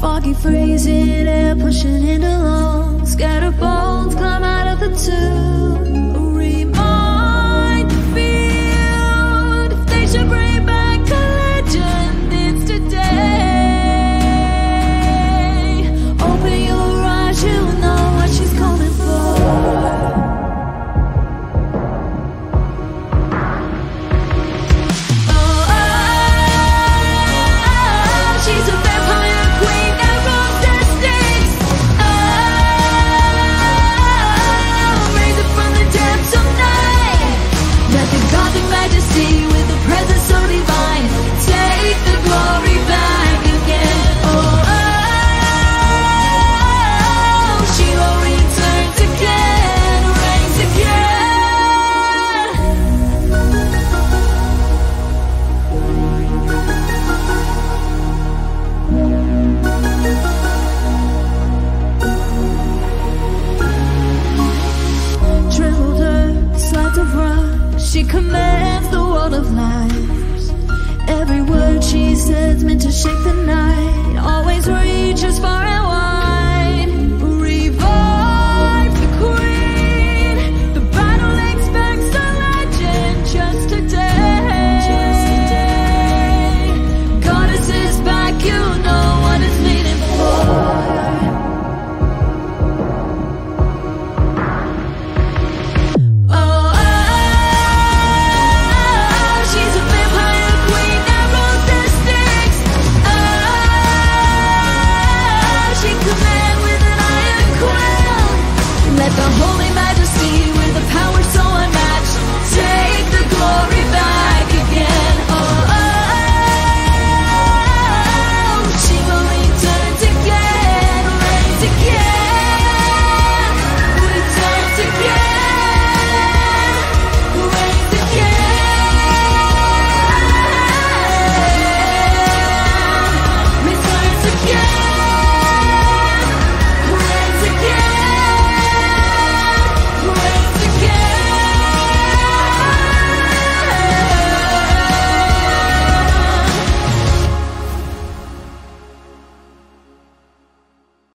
Foggy freezing air pushing into lungs. Gotta of life.